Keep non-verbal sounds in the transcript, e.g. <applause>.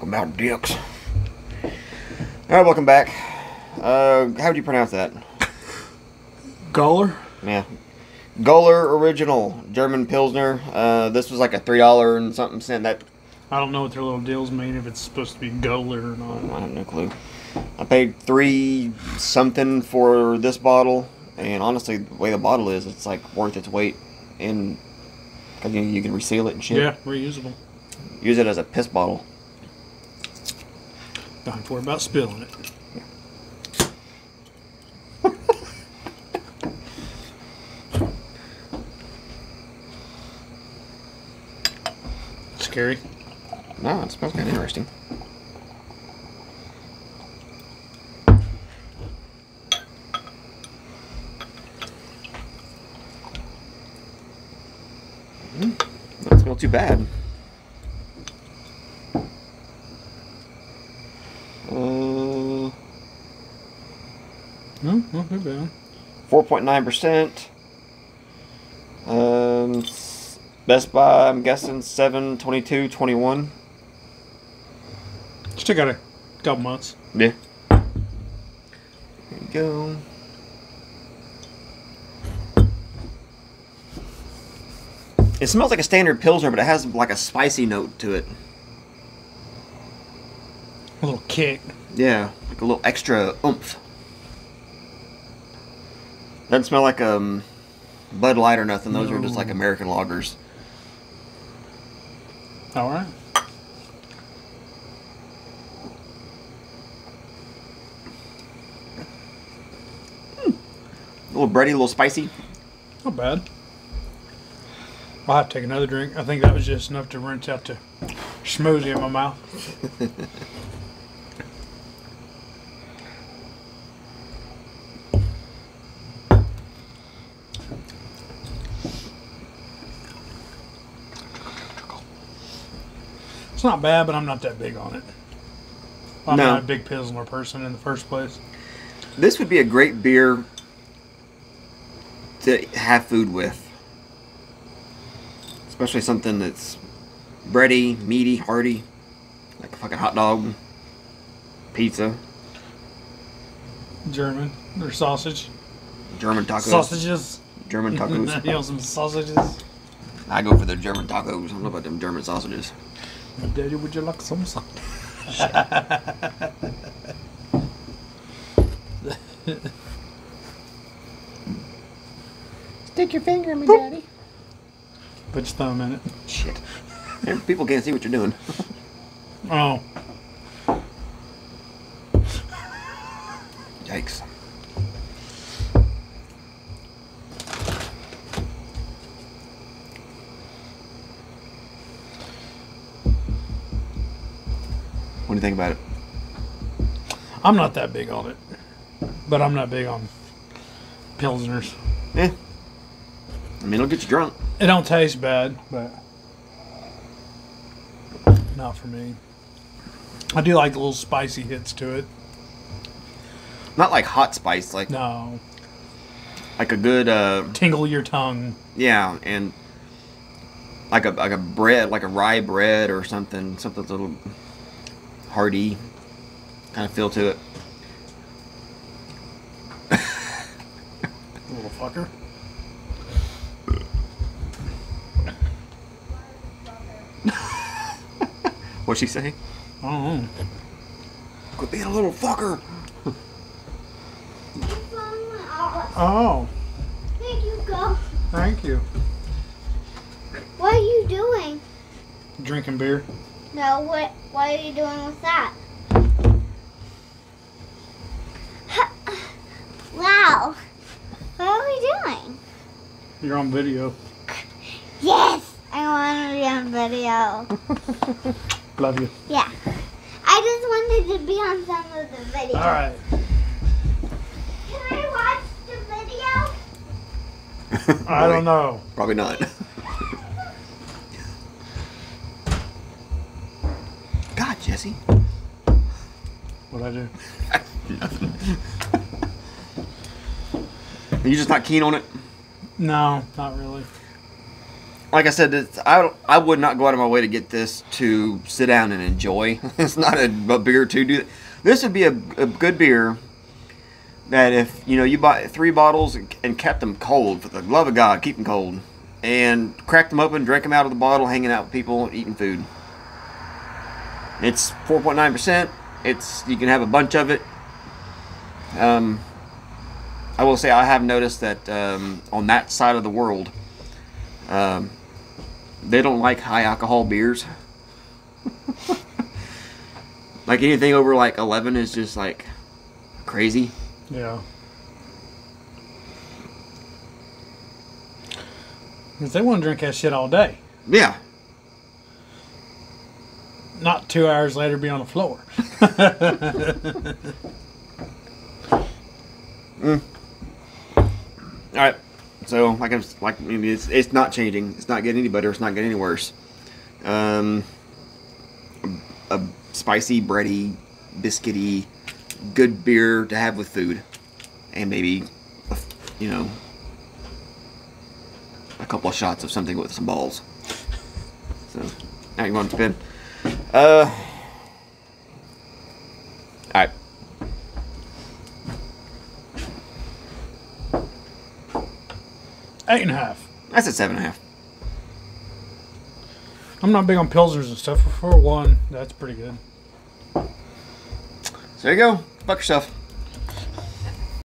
Talking about dicks. Alright, welcome back. Uh, how would you pronounce that? Goller? Yeah. Goller Original German Pilsner. Uh, this was like a $3 and something cent. That I don't know what their little deals mean, if it's supposed to be Goller or not. I have no clue. I paid three something for this bottle, and honestly, the way the bottle is, it's like worth its weight in. Cause you, you can reseal it and shit. Yeah, reusable. Use it as a piss bottle. Don't worry about spilling it. Scary. No, it smells kind of interesting. Mm, doesn't smell too bad. Uh, No, not too bad. 4.9%. Um, Best Buy, I'm guessing 7, 22, 21. Still got a couple months. Yeah. There you go. It smells like a standard Pilsner, but it has like a spicy note to it. A little kick. Yeah, like a little extra oomph. Doesn't smell like um, Bud Light or nothing. Those are just like American lagers. All right. A little bready, a little spicy. Not bad. I'll have to take another drink. I think that was just enough to rinse out the schmoozy in my mouth. <laughs> It's not bad, but I'm not that big on it. I'm No. not a big Pilsner person in the first place. This would be a great beer to have food with. Especially something that's bready, meaty, hearty. Like a fucking hot dog, pizza, German or sausage. German tacos. Sausages. German tacos. <laughs> you know some sausages. I go for the German tacos. I don't know about them German sausages. Daddy, would you like some sausage? Stick your finger in me, daddy. Put your thumb in it. Shit. People can't see what you're doing. Oh, What do you think about it? I'm not that big on it, but I'm not big on pilsners. Eh. I mean, it'll get you drunk. It don't taste bad, but not for me. I do like the little spicy hits to it. Not like hot spice, like No, like a good uh tingle your tongue. yeah, and like a like a bread, like a rye bread or something, something a little hearty kind of feel to it. <laughs> Little fucker. <laughs> What'd she say? I don't know. Quit being a little fucker. Oh, Thank you go. thank you. What are you doing? Drinking beer. No, what what are you doing with that? <laughs> wow. What are we doing? You're on video. Yes! I want to be on video. <laughs> Love you. Yeah. I just wanted to be on some of the videos. All right. Can I watch the video? <laughs> I don't know. Probably not. Jesse. What'd I do? Are <laughs> you just not keen on it? No, not really. like I said, it's, I I would not go out of my way to get this to sit down and enjoy. <laughs> it's not a, a beer to do. This would be a, a good beer that if you know you bought three bottles and, and kept them cold for the love of God, keep them cold, and crack them open, drink them out of the bottle, hanging out with people, eating food. It's four point nine percent. It's you can have a bunch of it. Um, I will say I have noticed that um, on that side of the world, um, they don't like high alcohol beers. <laughs> like anything over like eleven is just like crazy. Yeah. If they want to drink that shit all day, Yeah, not two hours later be on the floor. <laughs> All right. So like I'm like I mean, it's it's not changing. It's not getting any better. It's not getting any worse. Um, a, a spicy, bready, biscuity, good beer to have with food, and maybe, you know, a couple of shots of something with some balls. So now you want to spin. Uh. All right. Eight and a half. That's a seven and a half. I'm not big on pilsners and stuff. For one, that's pretty good. So there you go. Fuck yourself.